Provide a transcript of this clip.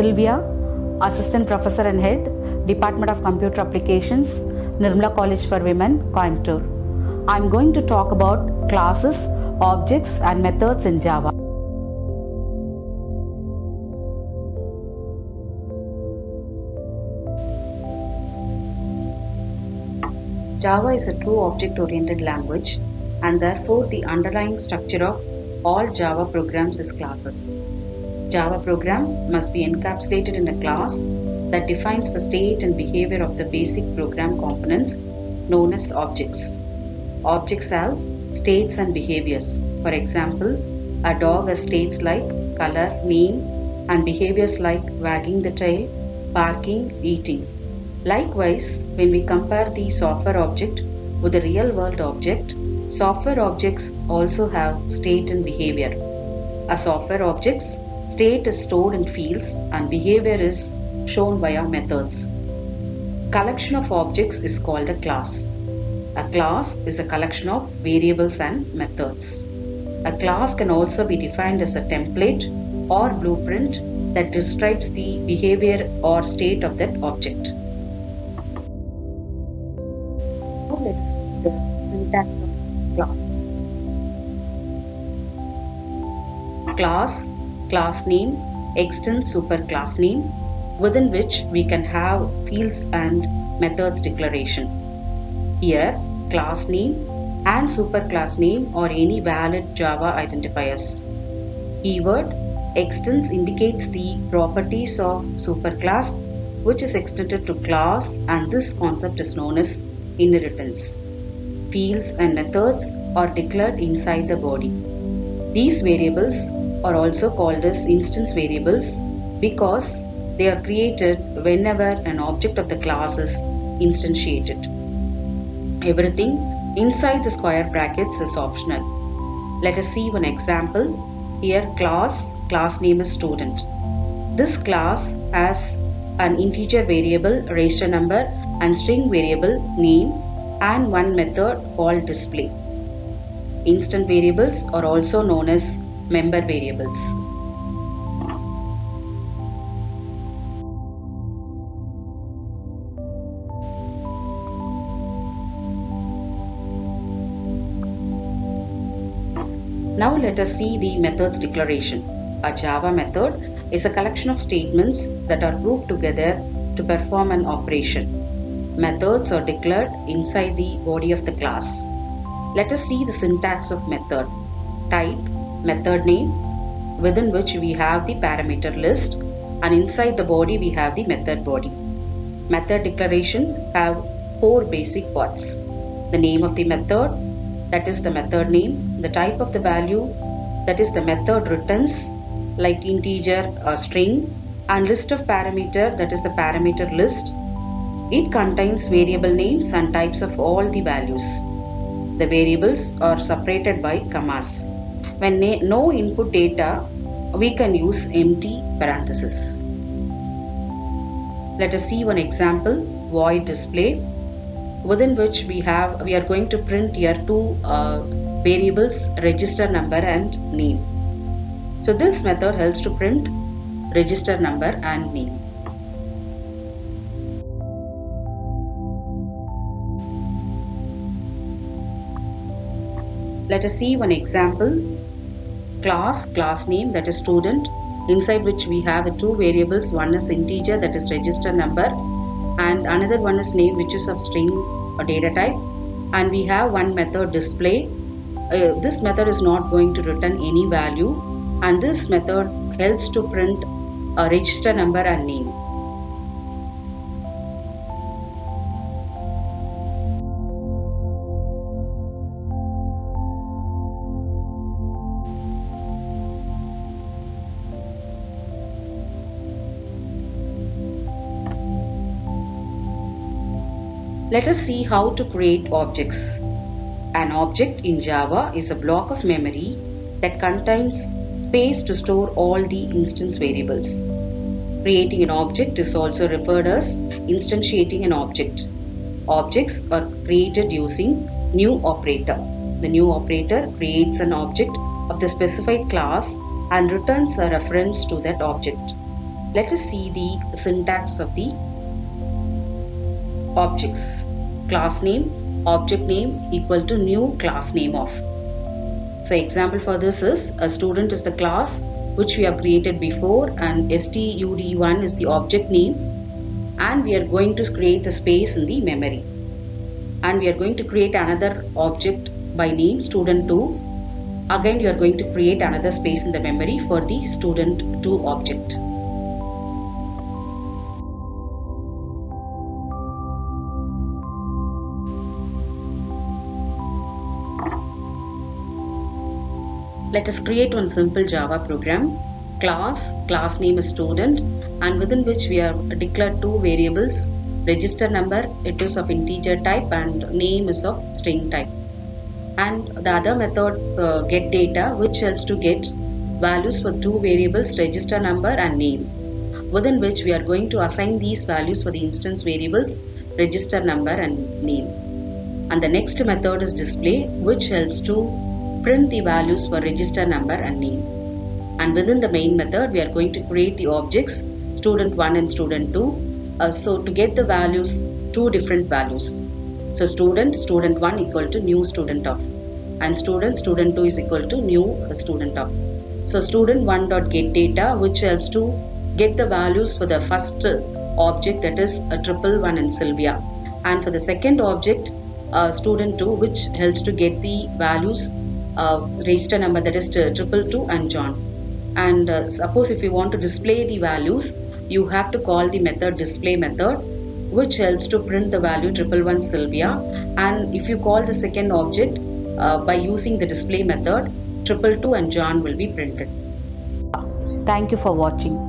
Sylvia, Assistant Professor and Head, Department of Computer Applications, Nirmala College for Women, Coimbatore. I'm going to talk about classes, objects, and methods in Java. Java is a true object oriented language and therefore the underlying structure of all Java programs is classes. Java program must be encapsulated in a class that defines the state and behavior of the basic program components known as objects. Objects have states and behaviors. For example, a dog has states like color, name, and behaviors like wagging the tail, barking, eating. Likewise, when we compare the software object with the real world object, software objects also have state and behavior. A software object's state is stored in fields and behavior is shown via methods. Collection of objects is called a class. A class is a collection of variables and methods. A class can also be defined as a template or blueprint that describes the behavior or state of that object. Class. Class, class name, extends superclass name, within which we can have fields and methods declaration. Here, class name and superclass name are any valid Java identifiers. Keyword extends indicates the properties of superclass which is extended to class and this concept is known as inheritance. Fields and methods are declared inside the body. These variables are also called as instance variables because they are created whenever an object of the class is instantiated. Everything inside the square brackets is optional. Let us see one example. Here class, class name is student. This class has an integer variable register number and string variable name and one method called display. Instance variables are also known as member variables. Now let us see the methods declaration. A Java method is a collection of statements that are grouped together to perform an operation. Methods are declared inside the body of the class. Let us see the syntax of method. Type, method name, within which we have the parameter list and inside the body we have the method body. Method declaration have four basic parts. The name of the method, that is the method name, the type of the value, that is the method returns like integer or string and list of parameter that is the parameter list. It contains variable names and types of all the values. The variables are separated by commas. When no input data, we can use empty parenthesis. Let us see one example, void display, within which we have, we are going to print here two uh, variables, register number and name. So this method helps to print register number and name. Let us see one example. Class, class name that is student inside which we have two variables. One is integer that is register number and another one is name which is of string or data type and we have one method display. Uh, this method is not going to return any value and this method helps to print a register number and name. Let us see how to create objects. An object in Java is a block of memory that contains space to store all the instance variables. Creating an object is also referred as instantiating an object. Objects are created using new operator. The new operator creates an object of the specified class and returns a reference to that object. let us see the syntax of the objects class name object name equal to new class name of. So example for this is a student is the class which we have created before and stud1 is the object name and we are going to create a space in the memory. And we are going to create another object by name student2 again you are going to create another space in the memory for the student2 object Let us create one simple Java program. Class, class name is student and within which we have declared two variables. Register number, it is of integer type and name is of string type. And the other method uh, get data which helps to get values for two variables register number and name within which we are going to assign these values for the instance variables register number and name. And the next method is display which helps to print the values for register number and name. And within the main method, we are going to create the objects student1 and student2. Uh, so to get the values, two different values. So student, student1 equal to new student of and student, student2 is equal to new student of. So student1 dot get data which helps to get the values for the first object that is a triple one and Sylvia and for the second object uh, student2 which helps to get the values register number that is triple two and John. And uh, suppose if you want to display the values, you have to call the method display method which helps to print the value triple one Sylvia. And if you call the second object uh, by using the display method, triple two and John will be printed. Thank you for watching.